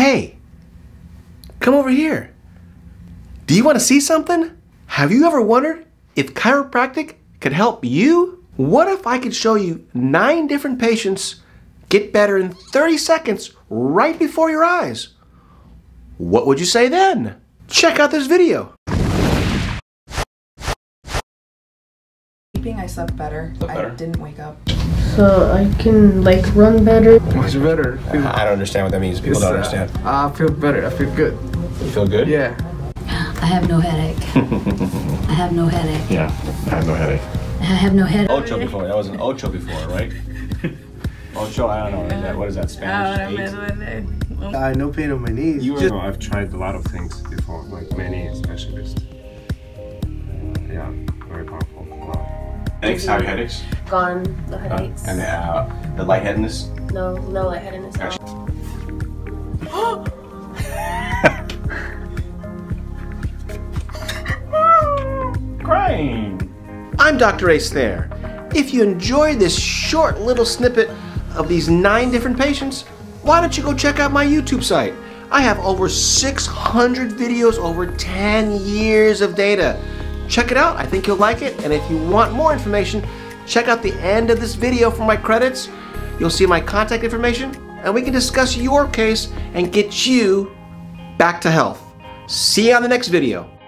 Hey, come over here. Do you want to see something? Have you ever wondered if chiropractic could help you? What if I could show you nine different patients get better in 30 seconds right before your eyes? What would you say then? Check out this video. Sleeping, I slept better. Slept better? I didn't wake up. So I can like run better. Much better. Feel, I don't understand what that means. People don't it's, uh, understand. I feel better. I feel good. You feel good? Yeah. I have no headache. I have no headache. Yeah, I have no headache. I have no headache. Ocho before. That was an ocho before, right? ocho, I don't know. Is that, what is that, Spanish? Eight? Uh, no pain on my knees. You know, I've tried a lot of things before, Headaches? How are your headaches? Gone. The headaches. And uh, the lightheadedness? no, no lightheadedness. No. Crying. I'm Dr. Ace Thayer. If you enjoyed this short little snippet of these nine different patients, why don't you go check out my YouTube site? I have over 600 videos, over 10 years of data. Check it out, I think you'll like it. And if you want more information, check out the end of this video for my credits. You'll see my contact information, and we can discuss your case and get you back to health. See you on the next video.